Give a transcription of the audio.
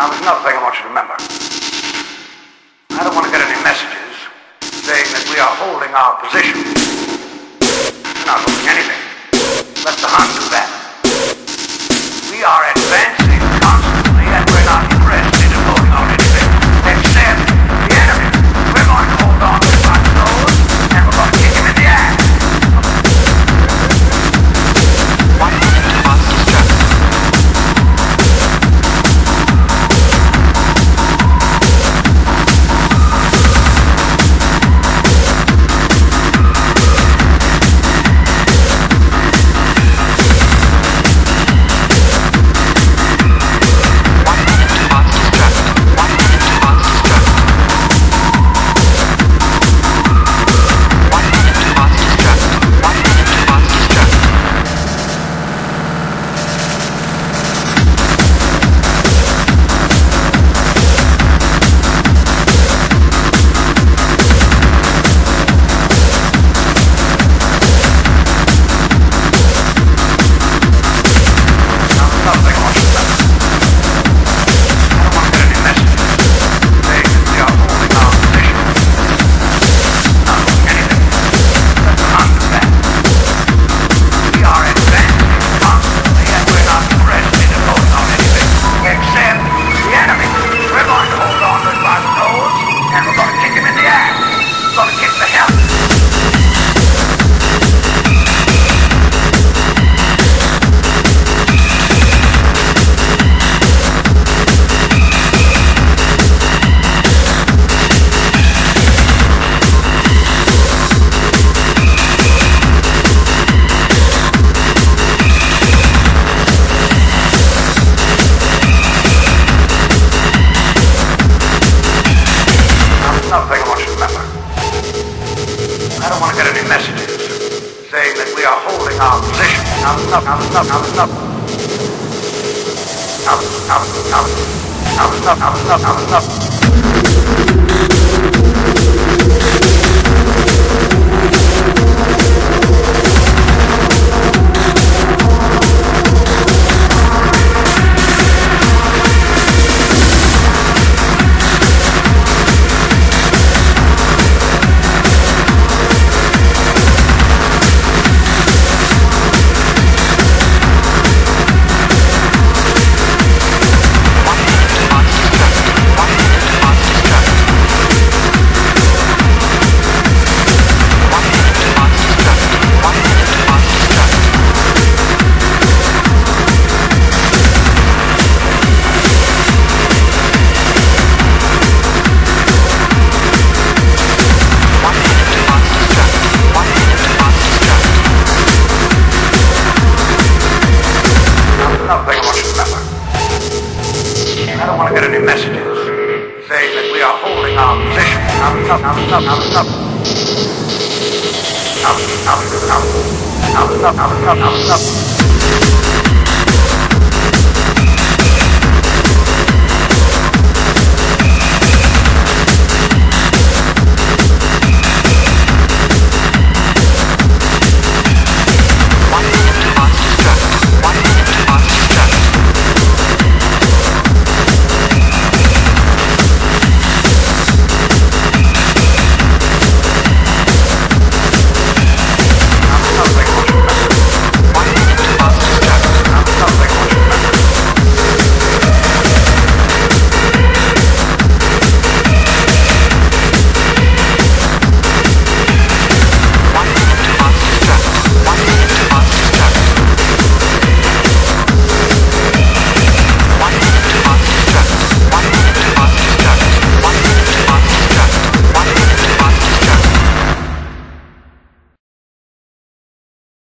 Now, there's another thing I want you to remember. I don't want to get any messages saying that we are holding our position. something you to remember. I don't want to get any messages saying that we are holding our position. another thing I want you to. I don't want to get any messages saying that we are holding our position. Up, up, up, up, up, up. Up, up, up, up, up, up, up, up.